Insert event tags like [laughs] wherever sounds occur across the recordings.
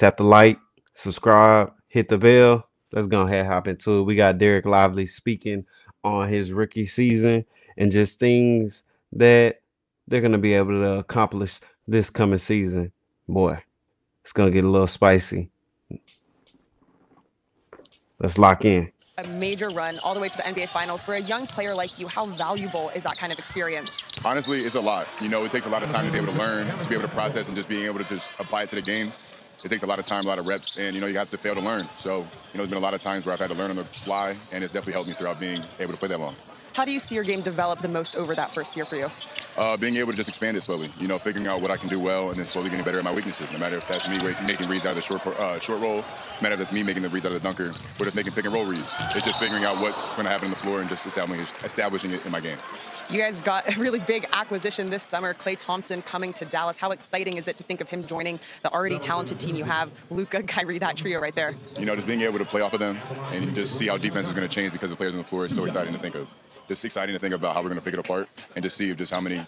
Tap the like, subscribe, hit the bell. Let's go ahead hop into it. We got Derek Lively speaking on his rookie season and just things that they're gonna be able to accomplish this coming season. Boy, it's gonna get a little spicy. Let's lock in. A major run all the way to the NBA Finals. For a young player like you, how valuable is that kind of experience? Honestly, it's a lot. You know, it takes a lot of time to be able to learn, to be able to process, and just being able to just apply it to the game. It takes a lot of time, a lot of reps, and you know you have to fail to learn. So, you know, there's been a lot of times where I've had to learn on the fly, and it's definitely helped me throughout being able to play that long. How do you see your game develop the most over that first year for you? Uh, being able to just expand it slowly, you know, figuring out what I can do well, and then slowly getting better at my weaknesses. No matter if that's me making reads out of the short uh, short roll, no matter if that's me making the reads out of the dunker, or just making pick and roll reads. It's just figuring out what's going to happen on the floor and just establishing, establishing it in my game. You guys got a really big acquisition this summer, Klay Thompson coming to Dallas. How exciting is it to think of him joining the already talented team you have, Luka, [laughs] Kyrie, that trio right there? You know, just being able to play off of them and just see how defense is going to change because the players on the floor is so exciting to think of. Just exciting to think about how we're going to pick it apart and just see just how many,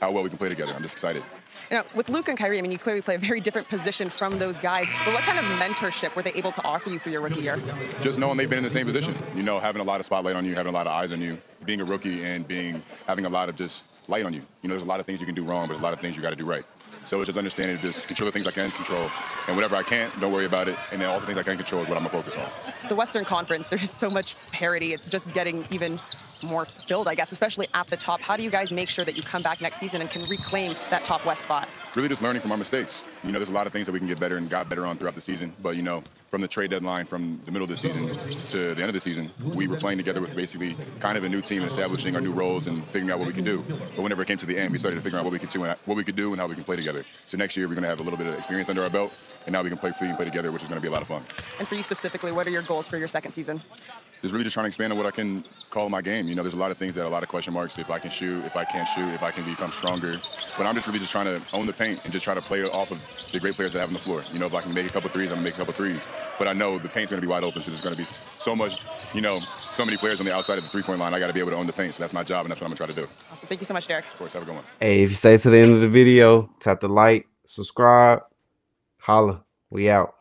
how well we can play together. I'm just excited. You know, with Luke and Kyrie, I mean, you clearly play a very different position from those guys. But what kind of mentorship were they able to offer you through your rookie year? Just knowing they've been in the same position. You know, having a lot of spotlight on you, having a lot of eyes on you, being a rookie and being having a lot of just light on you. You know, there's a lot of things you can do wrong, but there's a lot of things you got to do right. So it's just understanding just control the things I can control, and whatever I can't, don't worry about it. And then all the things I can control is what I'm gonna focus on. The Western Conference, there's just so much parity. It's just getting even more filled, I guess, especially at the top. How do you guys make sure that you come back next season and can reclaim that top West spot? Really just learning from our mistakes. You know, there's a lot of things that we can get better and got better on throughout the season. But, you know, from the trade deadline from the middle of the season to the end of the season, we were playing together with basically kind of a new team and establishing our new roles and figuring out what we can do. But whenever it came to the end, we started to figure out what we could do and what we could do and how we can play together. So next year we're going to have a little bit of experience under our belt, and now we can play free and play together, which is going to be a lot of fun. And for you specifically, what are your goals for your second season? Just really just trying to expand on what I can call my game. You know, there's a lot of things that a lot of question marks. If I can shoot, if I can't shoot, if I can become stronger. But I'm just really just trying to own the paint and just try to play off of the great players that I have on the floor. You know, if I can make a couple threes, I'm gonna make a couple threes. But I know the paint's gonna be wide open, so there's gonna be so much, you know, so many players on the outside of the three-point line. I got to be able to own the paint. So that's my job, and that's what I'm gonna try to do. Awesome. Thank you so much, Derek. Of course. Have a good one. Hey, if you stay to the end of the video, tap the like, subscribe, holla. We out.